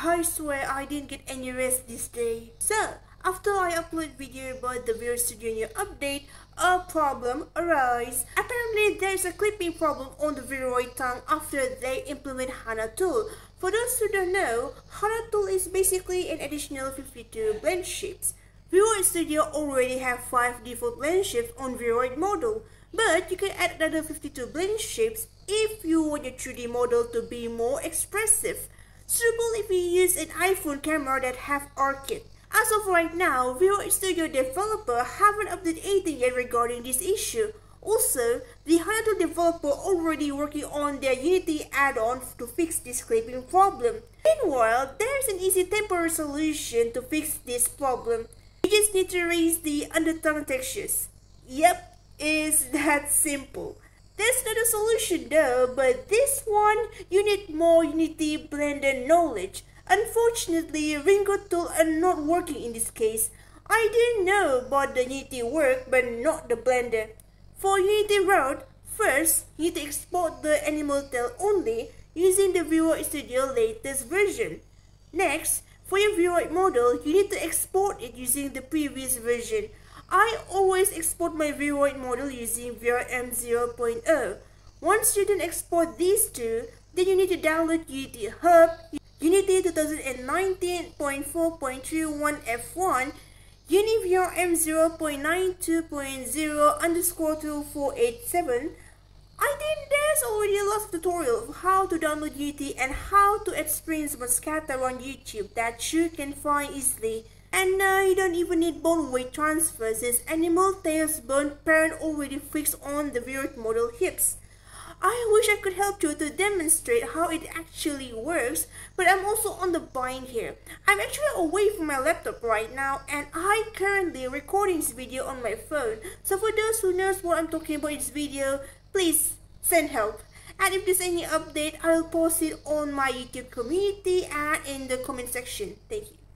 I swear I didn't get any rest this day. So, after I upload video about the Studio new update, a problem arise. Apparently, there's a clipping problem on the Vroid tongue after they implement HANA tool. For those who don't know, HANA tool is basically an additional 52 blend shapes. Vroid Studio already have 5 default blend shapes on Vroid model, but you can add another 52 blend shapes if you want your 3D model to be more expressive. Suitable if you use an iPhone camera that have ARKit. As of right now, Vroid Studio developer haven't updated anything yet regarding this issue. Also, the HANA developer already working on their Unity add-on to fix this clipping problem. Meanwhile, there's an easy temporary solution to fix this problem. You just need to raise the undertone textures. Yep, it's that simple. There's not a solution though, but this one, you need more Unity Blender knowledge. Unfortunately, Ringo tool are not working in this case. I didn't know about the Unity work but not the Blender. For Unity route, first you need to export the animal tail only using the Vroid Studio latest version. Next, for your Vroid model, you need to export it using the previous version. I always export my Vroid model using VRM 0.0. Once you then export these two, then you need to download Unity Hub, Unity 2019.4.31 F1, UniVRM 0.92.0 underscore 2487. I think there's already a lot of tutorial of how to download Unity and how to experience Moscato on YouTube that you can find easily. And now you don't even need bone weight transfer since Animal Tails bone parent already fixed on the Vroid model hips. I wish I could help you to demonstrate how it actually works, but I'm also on the bind here. I'm actually away from my laptop right now and I currently recording this video on my phone. So for those who knows what I'm talking about in this video, please send help. And if there's any update, I'll post it on my YouTube community and in the comment section. Thank you.